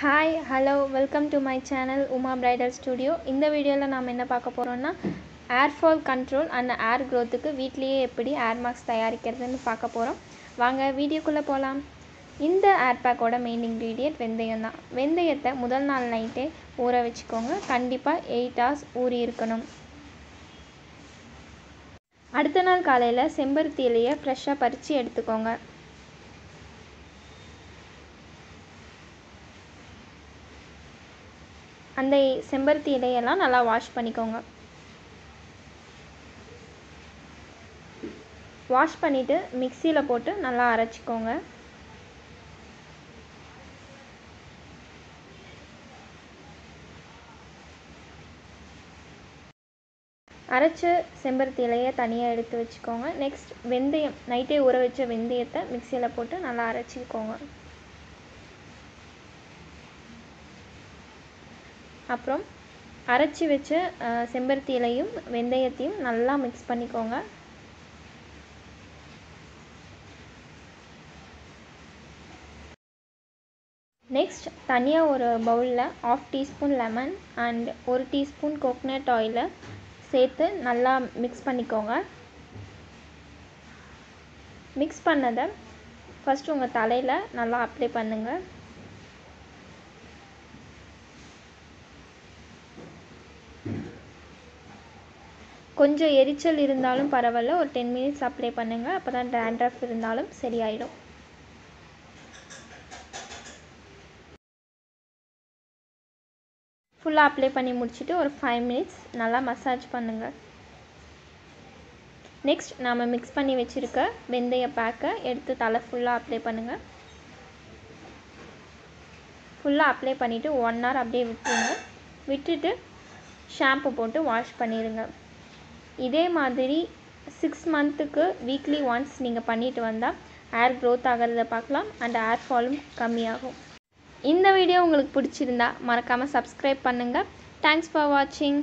Hi hello welcome to my channel Uma bridal studio இந்த வீடியோவில் நாம் என்ன பார்க்க போகிறோம்னா hair fall control and hair க்ரோத்துக்கு வீட்லேயே எப்படி ஏர் மார்க்ஸ் தயாரிக்கிறதுன்னு பார்க்க போகிறோம் வாங்க வீடியோக்குள்ளே போகலாம் இந்த ஏர் பேக்கோட மெயின் இன்க்ரீடியன்ட் வெந்தயம் தான். வெந்தயத்தை முதல் நாள் நைட்டே ஊற வச்சுக்கோங்க. கண்டிப்பாக எயிட் ஹவர்ஸ் ஊறி இருக்கணும். அடுத்த நாள் காலையில் செம்பருத்தி இலையை ஃப்ரெஷ்ஷாக பறித்து எடுத்துக்கோங்க. அந்த செம்பருத்தி இலையெல்லாம் நல்லா வாஷ் பண்ணிக்கோங்க. வாஷ் பண்ணிவிட்டு மிக்சியில் போட்டு நல்லா அரைச்சிக்கோங்க. அரைச்ச செம்பருத்தி இலையை தனியாக எடுத்து வச்சுக்கோங்க. நெக்ஸ்ட் வெந்தயம் நைட்டே ஊற வச்ச வெந்தயத்தை மிக்சியில் போட்டு நல்லா அரைச்சிக்கோங்க. அப்புறம் அரைச்சி வச்ச செம்பருத்தி இலையும் வெந்தயத்தையும் நல்லா மிக்ஸ் பண்ணிக்கோங்க. நெக்ஸ்ட் தனியாக ஒரு பவுலில் ஆஃப் டீஸ்பூன் லெமன் அண்ட் ஒரு டீஸ்பூன் கோகனட் ஆயிலை சேர்த்து நல்லா மிக்ஸ் பண்ணிக்கோங்க. மிக்ஸ் பண்ணதை ஃபஸ்ட்டு உங்கள் தலையில் நல்லா அப்ளை பண்ணுங்கள் கொஞ்சம் எரிச்சல் இருந்தாலும் பரவாயில்ல. ஒரு டென் மினிட்ஸ் அப்ளை பண்ணுங்கள் அப்போ தான் டேண்ட்ரஃப் இருந்தாலும் சரியாயிடும். ஃபுல்லாக அப்ளை பண்ணி முடிச்சுட்டு ஒரு ஃபைவ் மினிட்ஸ் நல்லா மசாஜ் பண்ணுங்கள் நெக்ஸ்ட் நாம் மிக்ஸ் பண்ணி வச்சுருக்க வெந்தய பேக்கை எடுத்து தலை ஃபுல்லாக அப்ளை பண்ணுங்கள் ஃபுல்லாக அப்ளை பண்ணிவிட்டு ஒன் ஹவர் அப்படியே விட்டுருங்க. விட்டுட்டு ஷாம்பு போட்டு வாஷ் பண்ணிடுங்க இதே மாதிரி சிக்ஸ் மந்த்துக்கு வீக்லி ஒன்ஸ் நீங்கள் பண்ணிட்டு வந்தால் ஏர் க்ரோத் ஆகிறத பார்க்கலாம். அண்ட் ஏர் ஃபாலும் கம்மியாகும். இந்த வீடியோ உங்களுக்கு பிடிச்சிருந்தா மறக்காமல் சப்ஸ்கிரைப் பண்ணுங்கள் தேங்க்ஸ் ஃபார் வாட்சிங்